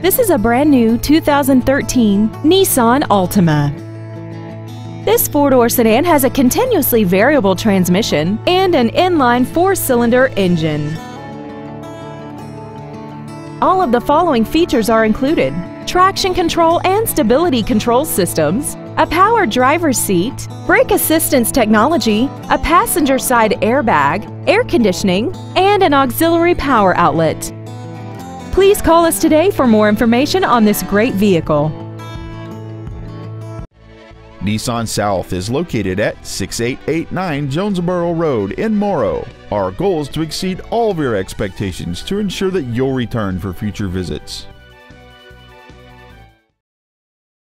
This is a brand new 2013 Nissan Altima. This four-door sedan has a continuously variable transmission and an inline four-cylinder engine. All of the following features are included. Traction control and stability control systems, a power driver's seat, brake assistance technology, a passenger side airbag, air conditioning, and an auxiliary power outlet. Please call us today for more information on this great vehicle. Nissan South is located at 6889 Jonesboro Road in Morrow. Our goal is to exceed all of your expectations to ensure that you'll return for future visits.